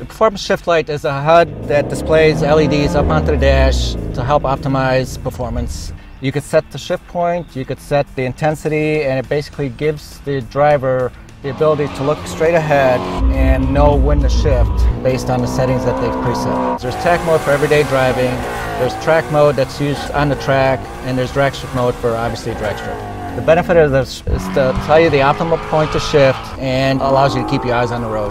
The Performance Shift Light is a HUD that displays LEDs up onto the dash to help optimize performance. You could set the shift point, you could set the intensity, and it basically gives the driver the ability to look straight ahead and know when to shift based on the settings that they've preset. There's tach mode for everyday driving, there's track mode that's used on the track, and there's drag strip mode for obviously drag strip. The benefit of this is to tell you the optimal point to shift and allows you to keep your eyes on the road.